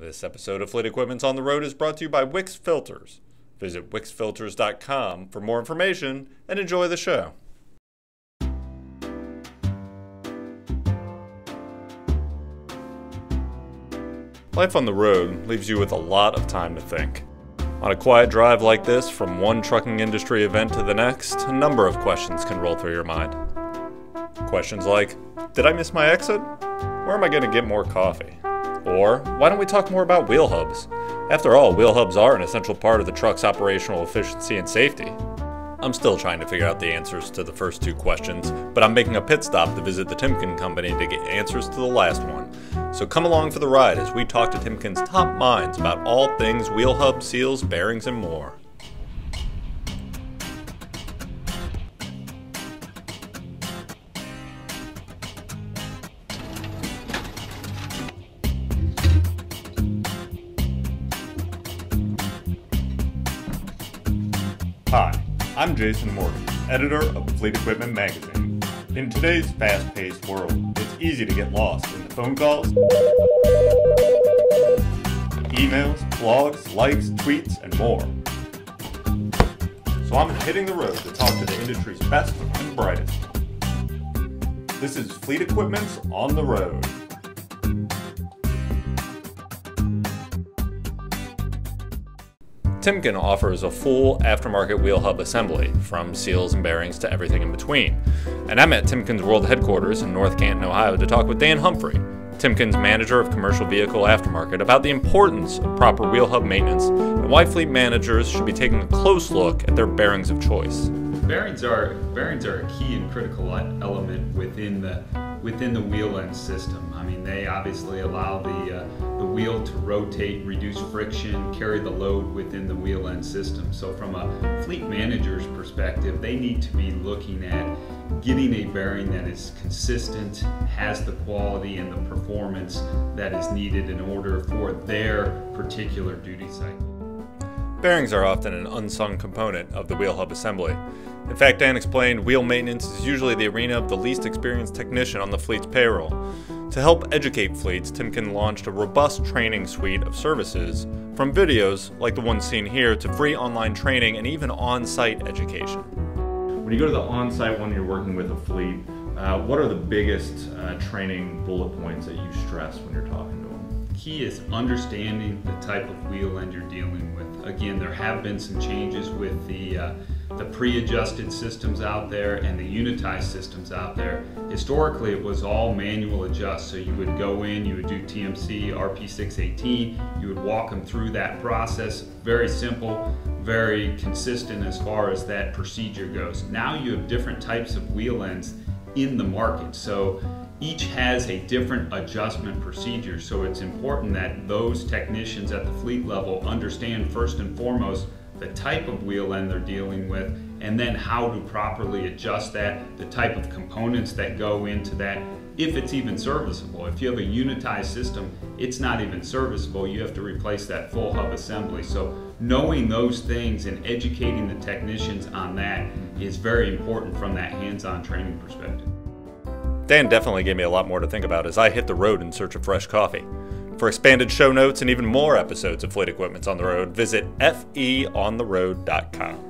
This episode of Fleet Equipment's on the Road is brought to you by Wix Filters. Visit wixfilters.com for more information and enjoy the show. Life on the road leaves you with a lot of time to think. On a quiet drive like this, from one trucking industry event to the next, a number of questions can roll through your mind. Questions like Did I miss my exit? Where am I going to get more coffee? Or why don't we talk more about wheel hubs? After all, wheel hubs are an essential part of the truck's operational efficiency and safety. I'm still trying to figure out the answers to the first two questions, but I'm making a pit stop to visit the Timken company to get answers to the last one. So come along for the ride as we talk to Timken's top minds about all things wheel hub, seals, bearings, and more. I'm Jason Morgan, editor of Fleet Equipment Magazine. In today's fast paced world, it's easy to get lost in the phone calls, emails, blogs, likes, tweets, and more. So I'm hitting the road to talk to the industry's best and brightest. This is Fleet Equipment's On the Road. Timken offers a full aftermarket wheel hub assembly, from seals and bearings to everything in between. And I'm at Timken's world headquarters in North Canton, Ohio to talk with Dan Humphrey, Timken's manager of commercial vehicle aftermarket, about the importance of proper wheel hub maintenance and why fleet managers should be taking a close look at their bearings of choice. Bearings are bearings are a key and critical element within the within the wheel end system. I mean, they obviously allow the, uh, the wheel to rotate, reduce friction, carry the load within the wheel end system. So from a fleet manager's perspective, they need to be looking at getting a bearing that is consistent, has the quality and the performance that is needed in order for their particular duty cycle. Bearings are often an unsung component of the wheel hub assembly. In fact, Dan explained wheel maintenance is usually the arena of the least experienced technician on the fleet's payroll. To help educate fleets, Timken launched a robust training suite of services, from videos like the one seen here to free online training and even on site education. When you go to the on site one, you're working with a fleet, uh, what are the biggest uh, training bullet points that you stress when you're talking to them? Key is understanding the type of wheel end you're dealing with. Again, there have been some changes with the uh, the pre-adjusted systems out there and the unitized systems out there. Historically, it was all manual adjust. So you would go in, you would do TMC, RP618, you would walk them through that process. Very simple, very consistent as far as that procedure goes. Now you have different types of wheel ends in the market. So each has a different adjustment procedure. So it's important that those technicians at the fleet level understand first and foremost the type of wheel end they're dealing with, and then how to properly adjust that, the type of components that go into that, if it's even serviceable. If you have a unitized system, it's not even serviceable. You have to replace that full hub assembly. So knowing those things and educating the technicians on that is very important from that hands-on training perspective. Dan definitely gave me a lot more to think about as I hit the road in search of fresh coffee. For expanded show notes and even more episodes of Fleet Equipment's on the Road, visit feontheroad.com.